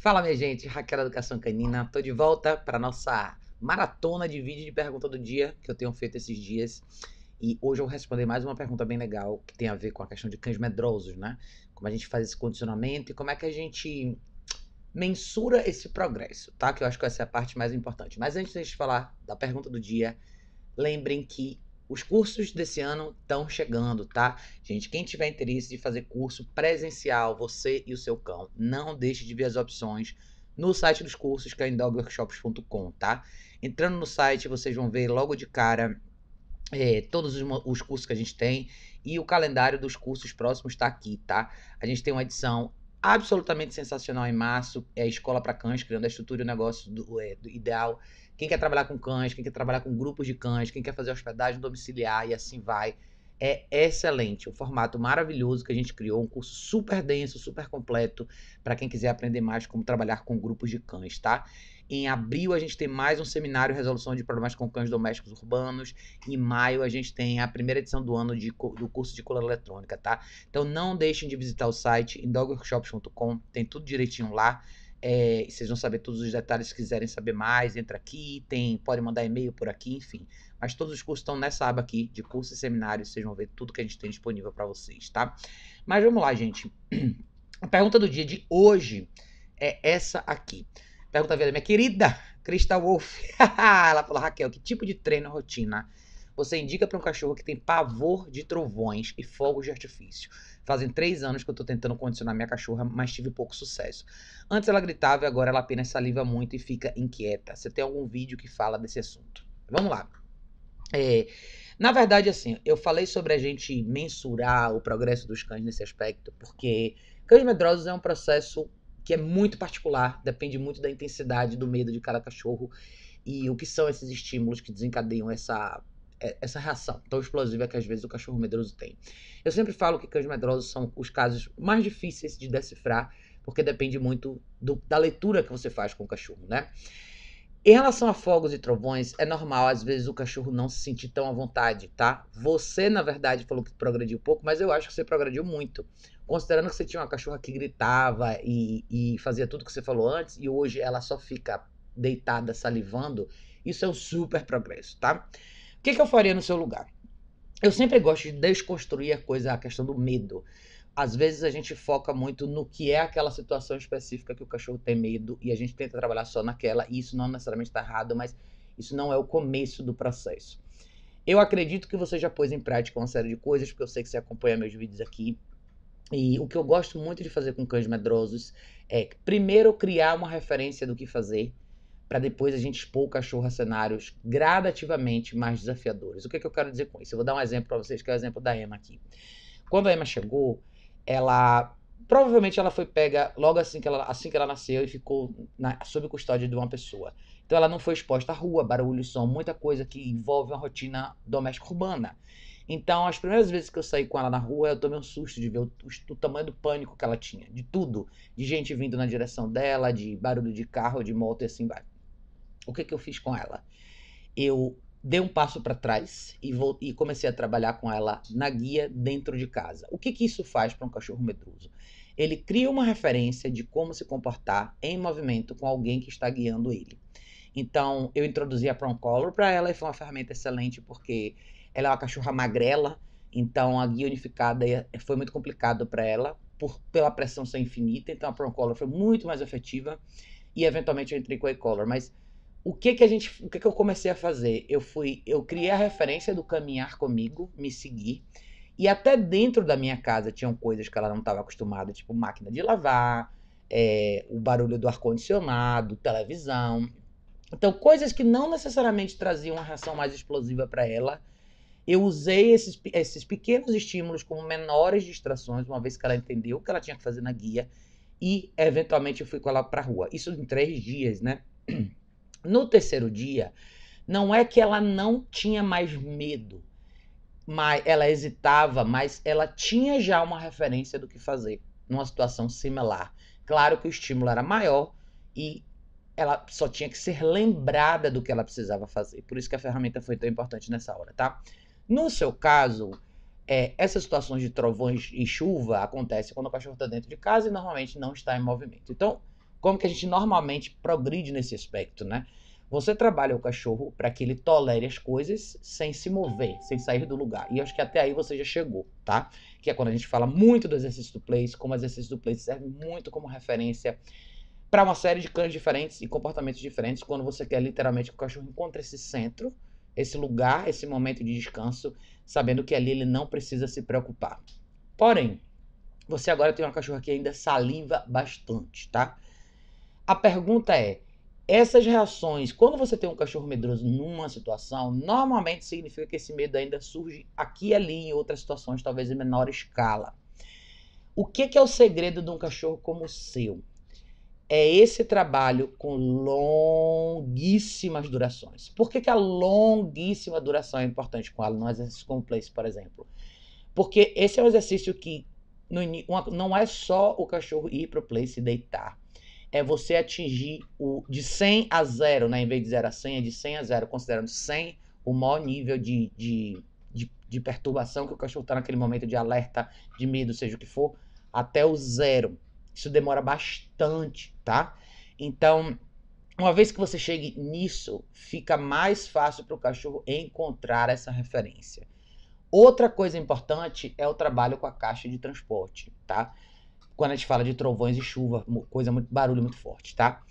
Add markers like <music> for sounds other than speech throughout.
Fala, minha gente, Raquel Educação Canina. Tô de volta para nossa maratona de vídeo de pergunta do dia que eu tenho feito esses dias. E hoje eu vou responder mais uma pergunta bem legal que tem a ver com a questão de cães medrosos, né? Como a gente faz esse condicionamento e como é que a gente mensura esse progresso, tá? Que eu acho que essa é a parte mais importante. Mas antes de falar da pergunta do dia, lembrem que os cursos desse ano estão chegando, tá? Gente, quem tiver interesse de fazer curso presencial, você e o seu cão, não deixe de ver as opções no site dos cursos, que é indogworkshops.com, tá? Entrando no site, vocês vão ver logo de cara é, todos os, os, cursos que a gente tem e o calendário dos cursos próximos está aqui, tá? A gente tem uma edição absolutamente sensacional em março, é a Escola para Cães, criando a estrutura e o negócio do, é, do ideal quem quer trabalhar com cães, quem quer trabalhar com grupos de cães, quem quer fazer hospedagem domiciliar e assim vai. É excelente, um formato maravilhoso que a gente criou, um curso super denso, super completo para quem quiser aprender mais como trabalhar com grupos de cães, tá? Em abril a gente tem mais um seminário resolução de problemas com cães domésticos urbanos. Em maio a gente tem a primeira edição do ano de, do curso de cola eletrônica, tá? Então não deixem de visitar o site indogworkshops.com, tem tudo direitinho lá. É, vocês vão saber todos os detalhes se quiserem saber mais. Entra aqui, tem, pode mandar e-mail por aqui, enfim. Mas todos os cursos estão nessa aba aqui de cursos e seminários. Vocês vão ver tudo que a gente tem disponível para vocês, tá? Mas vamos lá, gente. A pergunta do dia de hoje é essa aqui. Pergunta da minha querida Crystal Wolf. <laughs> Ela falou, Raquel, que tipo de treino rotina você indica para um cachorro que tem pavor de trovões e fogos de artifício? Fazem três anos que eu tô tentando condicionar minha cachorra, mas tive pouco sucesso. Antes ela gritava e agora ela apenas saliva muito e fica inquieta. Você tem algum vídeo que fala desse assunto? Vamos lá. É, na verdade, assim, eu falei sobre a gente mensurar o progresso dos cães nesse aspecto, porque cães medrosos é um processo que é muito particular, depende muito da intensidade do medo de cada cachorro e o que são esses estímulos que desencadeiam essa essa reação tão explosiva que às vezes o cachorro medroso tem. Eu sempre falo que cães medrosos são os casos mais difíceis de decifrar, porque depende muito do, da leitura que você faz com o cachorro, né? Em relação a fogos e trovões, é normal às vezes o cachorro não se sentir tão à vontade, tá? Você, na verdade, falou que progrediu pouco, mas eu acho que você progrediu muito. Considerando que você tinha uma cachorra que gritava e, e fazia tudo que você falou antes, e hoje ela só fica deitada salivando, isso é um super progresso, tá? O que, que eu faria no seu lugar? Eu sempre gosto de desconstruir a coisa, a questão do medo. Às vezes a gente foca muito no que é aquela situação específica que o cachorro tem medo e a gente tenta trabalhar só naquela, e isso não necessariamente está errado, mas isso não é o começo do processo. Eu acredito que você já pôs em prática uma série de coisas, porque eu sei que você acompanha meus vídeos aqui. E o que eu gosto muito de fazer com cães medrosos é, primeiro, criar uma referência do que fazer para depois a gente expor o cachorro a cenários gradativamente mais desafiadores. O que, é que eu quero dizer com isso? Eu vou dar um exemplo para vocês, que é o exemplo da Emma aqui. Quando a Emma chegou, ela provavelmente ela foi pega logo assim que ela, assim que ela nasceu e ficou na, sob custódia de uma pessoa. Então ela não foi exposta à rua, barulho, som, muita coisa que envolve uma rotina doméstica urbana. Então, as primeiras vezes que eu saí com ela na rua, eu tomei um susto de ver o, o, tamanho do pânico que ela tinha, de tudo, de gente vindo na direção dela, de barulho de carro, de moto e assim vai. O que, que eu fiz com ela? Eu dei um passo para trás e, vou, e comecei a trabalhar com ela na guia dentro de casa. O que, que isso faz para um cachorro medroso? Ele cria uma referência de como se comportar em movimento com alguém que está guiando ele. Então, eu introduzi a Prong Color para ela e foi uma ferramenta excelente porque ela é uma cachorra magrela, então a guia unificada foi muito complicado para ela por, pela pressão ser infinita, então a Prong Color foi muito mais efetiva e eventualmente eu entrei com a E-Color, mas o que que a gente, o que que eu comecei a fazer? Eu fui, eu criei a referência do caminhar comigo, me seguir, e até dentro da minha casa tinham coisas que ela não estava acostumada, tipo máquina de lavar, é, o barulho do ar condicionado, televisão. Então coisas que não necessariamente traziam uma reação mais explosiva para ela. Eu usei esses, esses pequenos estímulos como menores distrações, uma vez que ela entendeu o que ela tinha que fazer na guia, e eventualmente eu fui com ela para rua. Isso em três dias, né? No terceiro dia, não é que ela não tinha mais medo, mas ela hesitava, mas ela tinha já uma referência do que fazer numa situação similar. Claro que o estímulo era maior e ela só tinha que ser lembrada do que ela precisava fazer. Por isso que a ferramenta foi tão importante nessa hora, tá? No seu caso, é, essas situações de trovões e chuva acontecem quando o cachorro está dentro de casa e normalmente não está em movimento. Então, como que a gente normalmente progride nesse aspecto, né? Você trabalha o cachorro para que ele tolere as coisas sem se mover, sem sair do lugar. E acho que até aí você já chegou, tá? Que é quando a gente fala muito do exercício do place, como o exercício do place serve muito como referência para uma série de cães diferentes e comportamentos diferentes, quando você quer literalmente que o cachorro encontre esse centro, esse lugar, esse momento de descanso, sabendo que ali ele não precisa se preocupar. Porém, você agora tem uma cachorra que ainda saliva bastante, tá? A pergunta é: essas reações, quando você tem um cachorro medroso numa situação, normalmente significa que esse medo ainda surge aqui e ali em outras situações, talvez em menor escala. O que, que é o segredo de um cachorro como o seu? É esse trabalho com longuíssimas durações. Por que, que a longuíssima duração é importante com ela no exercício como place, por exemplo? Porque esse é um exercício que não é só o cachorro ir para o place e deitar é você atingir o de 100 a 0, né? Em vez de 0 a 100, é de 100 a 0, considerando 100 o maior nível de, de, de, de perturbação que o cachorro está naquele momento de alerta, de medo, seja o que for, até o zero. Isso demora bastante, tá? Então, uma vez que você chegue nisso, fica mais fácil para o cachorro encontrar essa referência. Outra coisa importante é o trabalho com a caixa de transporte, tá? Quando a gente fala de trovões e chuva, coisa muito barulho muito forte, tá?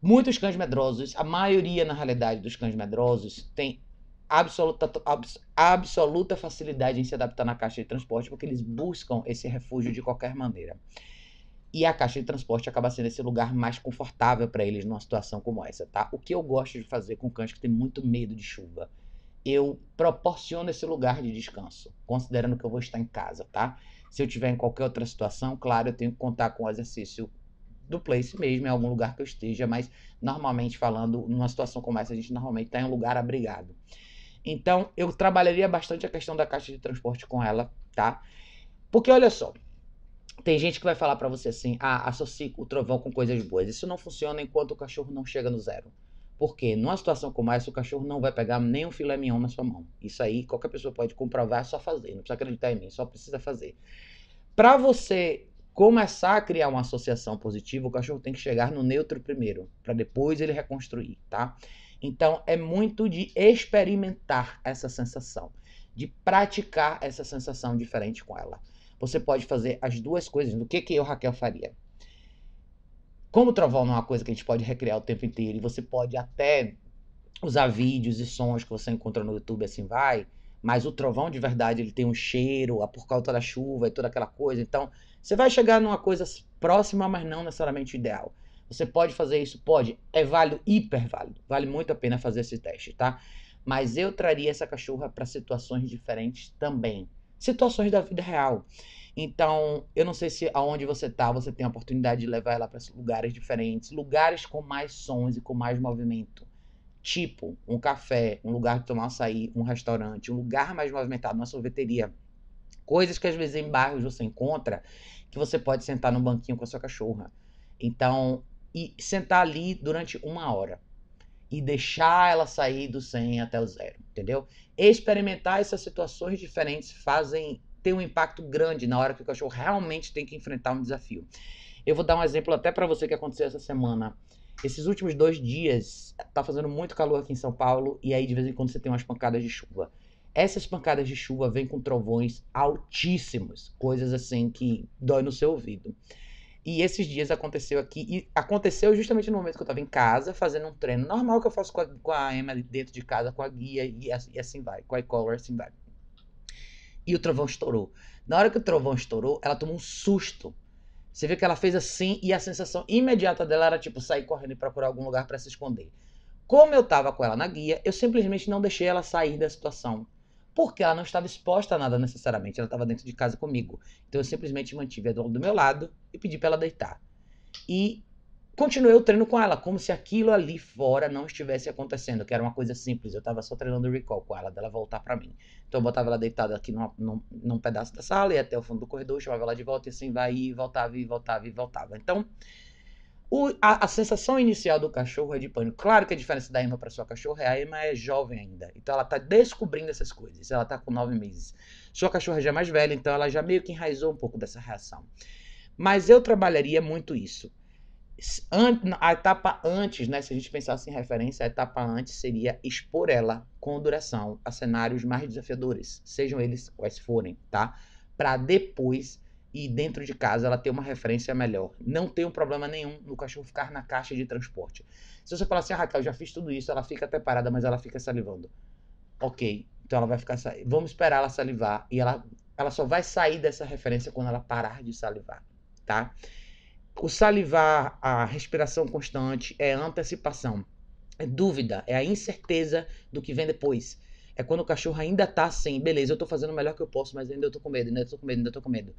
Muitos cães medrosos, a maioria na realidade dos cães medrosos tem absoluta, abs, absoluta facilidade em se adaptar na caixa de transporte porque eles buscam esse refúgio de qualquer maneira. E a caixa de transporte acaba sendo esse lugar mais confortável para eles numa situação como essa, tá? O que eu gosto de fazer com cães que têm muito medo de chuva, eu proporciono esse lugar de descanso, considerando que eu vou estar em casa, tá? Se eu tiver em qualquer outra situação, claro, eu tenho que contar com o exercício do place mesmo, em algum lugar que eu esteja, mas normalmente falando, numa situação como essa, a gente normalmente está em um lugar abrigado. Então, eu trabalharia bastante a questão da caixa de transporte com ela, tá? Porque olha só, tem gente que vai falar para você assim: ah, associe o trovão com coisas boas. Isso não funciona enquanto o cachorro não chega no zero. Porque numa situação como essa, o cachorro não vai pegar nem um filé mignon na sua mão. Isso aí qualquer pessoa pode comprovar, é só fazer. Não precisa acreditar em mim, só precisa fazer. Para você começar a criar uma associação positiva, o cachorro tem que chegar no neutro primeiro, para depois ele reconstruir, tá? Então é muito de experimentar essa sensação, de praticar essa sensação diferente com ela. Você pode fazer as duas coisas. Do que que eu, Raquel, faria? Como o trovão não é uma coisa que a gente pode recriar o tempo inteiro, e você pode até usar vídeos e sons que você encontra no YouTube, assim vai, mas o trovão de verdade ele tem um cheiro, a por causa da chuva e toda aquela coisa. Então, você vai chegar numa coisa próxima, mas não necessariamente ideal. Você pode fazer isso? Pode. É válido, hiper válido. Vale muito a pena fazer esse teste, tá? Mas eu traria essa cachorra para situações diferentes também. Situações da vida real. Então, eu não sei se aonde você tá, você tem a oportunidade de levar ela para lugares diferentes, lugares com mais sons e com mais movimento. Tipo, um café, um lugar de tomar açaí, um restaurante, um lugar mais movimentado, uma sorveteria. Coisas que às vezes em bairros você encontra que você pode sentar no banquinho com a sua cachorra. Então, e sentar ali durante uma hora e deixar ela sair do 100 até o zero, entendeu? Experimentar essas situações diferentes fazem tem um impacto grande na hora que o cachorro realmente tem que enfrentar um desafio. Eu vou dar um exemplo até para você que aconteceu essa semana. Esses últimos dois dias, tá fazendo muito calor aqui em São Paulo e aí de vez em quando você tem umas pancadas de chuva. Essas pancadas de chuva vêm com trovões altíssimos, coisas assim que dói no seu ouvido. E esses dias aconteceu aqui, e aconteceu justamente no momento que eu estava em casa, fazendo um treino normal que eu faço com a, com a Emma dentro de casa, com a guia, e, e assim vai, com a e-collar, assim vai e o trovão estourou. Na hora que o trovão estourou, ela tomou um susto. Você vê que ela fez assim e a sensação imediata dela era tipo sair correndo e procurar algum lugar para se esconder. Como eu estava com ela na guia, eu simplesmente não deixei ela sair da situação. Porque ela não estava exposta a nada necessariamente, ela estava dentro de casa comigo. Então eu simplesmente mantive ela do meu lado e pedi para ela deitar. E continuei o treino com ela, como se aquilo ali fora não estivesse acontecendo, que era uma coisa simples. Eu tava só treinando o recall com ela, dela voltar para mim. Então eu botava ela deitada aqui numa, num, num, pedaço da sala, ia até o fundo do corredor, chamava ela de volta e assim vai e voltava e voltava e voltava. Então, o, a, a, sensação inicial do cachorro é de pânico. Claro que a diferença da Emma para sua cachorra é a Emma é jovem ainda. Então ela tá descobrindo essas coisas. Ela tá com nove meses. Sua cachorra já é mais velha, então ela já meio que enraizou um pouco dessa reação. Mas eu trabalharia muito isso a etapa antes, né, se a gente pensasse em referência, a etapa antes seria expor ela com duração a cenários mais desafiadores, sejam eles quais forem, tá? Para depois ir dentro de casa ela ter uma referência melhor. Não tem um problema nenhum no cachorro ficar na caixa de transporte. Se você falar assim, ah, Raquel, já fiz tudo isso, ela fica até parada, mas ela fica salivando. Ok, então ela vai ficar Vamos esperar ela salivar e ela, ela só vai sair dessa referência quando ela parar de salivar, tá? O salivar, a respiração constante, é antecipação. É dúvida, é a incerteza do que vem depois. É quando o cachorro ainda tá assim, beleza, eu tô fazendo o melhor que eu posso, mas ainda eu tô com medo, ainda tô com medo, ainda tô com medo.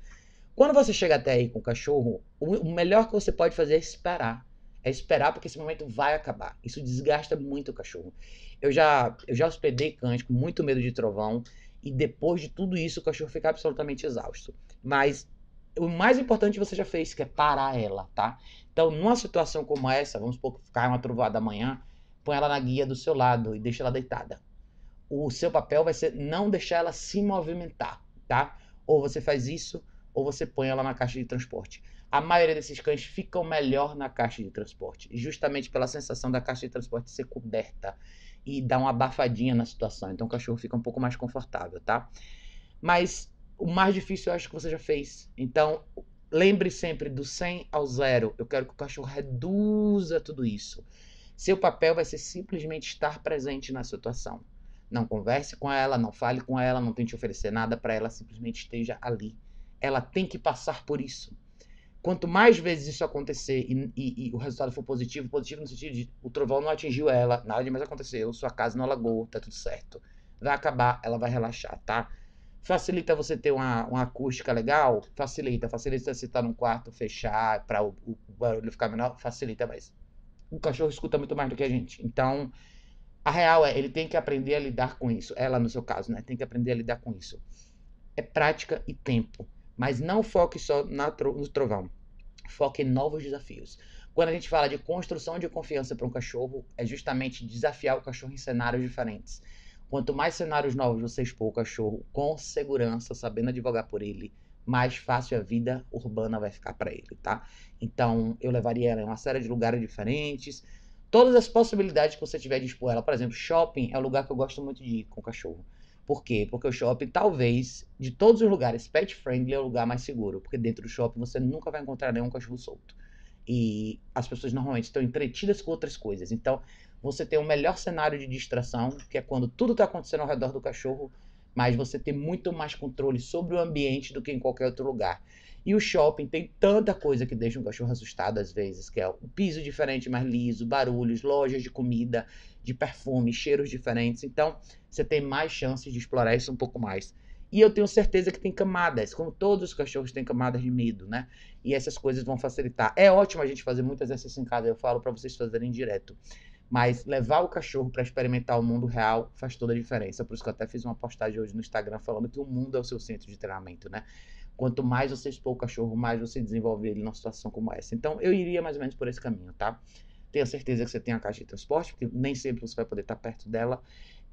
Quando você chega até aí com o cachorro, o melhor que você pode fazer é esperar. É esperar porque esse momento vai acabar. Isso desgasta muito o cachorro. Eu já, eu já hospedei cães com muito medo de trovão e depois de tudo isso o cachorro fica absolutamente exausto. Mas o mais importante você já fez, que é parar ela, tá? Então, numa situação como essa, vamos supor que cai uma trovada amanhã, põe ela na guia do seu lado e deixa ela deitada. O seu papel vai ser não deixar ela se movimentar, tá? Ou você faz isso, ou você põe ela na caixa de transporte. A maioria desses cães ficam melhor na caixa de transporte, justamente pela sensação da caixa de transporte ser coberta e dar uma abafadinha na situação. Então o cachorro fica um pouco mais confortável, tá? Mas o mais difícil eu acho que você já fez. Então, lembre sempre do 100 ao 0. Eu quero que o cachorro reduza tudo isso. Seu papel vai ser simplesmente estar presente na situação. Não converse com ela, não fale com ela, não tente oferecer nada para ela, simplesmente esteja ali. Ela tem que passar por isso. Quanto mais vezes isso acontecer e, e, e, o resultado for positivo, positivo no sentido de o trovão não atingiu ela, nada de mais aconteceu, sua casa não alagou, tá tudo certo. Vai acabar, ela vai relaxar, tá? Facilita você ter uma, uma acústica legal? Facilita. Facilita você estar num quarto fechar para o, o, barulho ficar menor? Facilita, mas o cachorro escuta muito mais do que a gente. Então, a real é, ele tem que aprender a lidar com isso. Ela, no seu caso, né? Tem que aprender a lidar com isso. É prática e tempo. Mas não foque só na, no trovão. Foque em novos desafios. Quando a gente fala de construção de confiança para um cachorro, é justamente desafiar o cachorro em cenários diferentes. Quanto mais cenários novos você expor o cachorro com segurança, sabendo advogar por ele, mais fácil a vida urbana vai ficar para ele, tá? Então, eu levaria ela em uma série de lugares diferentes. Todas as possibilidades que você tiver de expor ela. Por exemplo, shopping é um lugar que eu gosto muito de ir com o cachorro. Por quê? Porque o shopping, talvez, de todos os lugares, pet friendly é o lugar mais seguro. Porque dentro do shopping você nunca vai encontrar nenhum cachorro solto. E as pessoas normalmente estão entretidas com outras coisas. Então, você tem o melhor cenário de distração, que é quando tudo está acontecendo ao redor do cachorro, mas você tem muito mais controle sobre o ambiente do que em qualquer outro lugar. E o shopping tem tanta coisa que deixa um cachorro assustado às vezes, que é o piso diferente, mais liso, barulhos, lojas de comida, de perfume, cheiros diferentes. Então, você tem mais chances de explorar isso um pouco mais. E eu tenho certeza que tem camadas, como todos os cachorros têm camadas de medo, né? E essas coisas vão facilitar. É ótimo a gente fazer muito exercício em casa, eu falo para vocês fazerem direto. Mas levar o cachorro para experimentar o mundo real faz toda a diferença. Por isso que eu até fiz uma postagem hoje no Instagram falando que o mundo é o seu centro de treinamento, né? Quanto mais você expor o cachorro, mais você desenvolve ele numa situação como essa. Então, eu iria mais ou menos por esse caminho, tá? Tenha certeza que você tem a caixa de transporte, porque nem sempre você vai poder estar perto dela.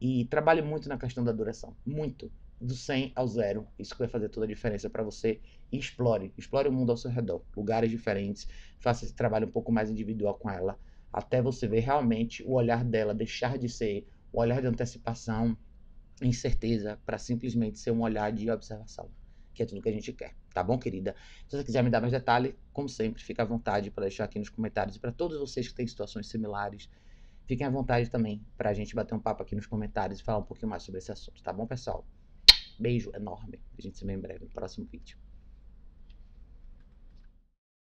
E trabalhe muito na questão da duração. Muito. Do 100 ao zero. Isso que vai fazer toda a diferença para você. E explore. Explore o mundo ao seu redor. Lugares diferentes. Faça esse trabalho um pouco mais individual com ela até você ver realmente o olhar dela deixar de ser o olhar de antecipação, incerteza, para simplesmente ser um olhar de observação, que é tudo que a gente quer. Tá bom, querida? Se você quiser me dar mais detalhe, como sempre, fica à vontade para deixar aqui nos comentários. E para todos vocês que têm situações similares, fiquem à vontade também para a gente bater um papo aqui nos comentários e falar um pouquinho mais sobre esse assunto. Tá bom, pessoal? Beijo enorme. A gente se vê em breve no próximo vídeo.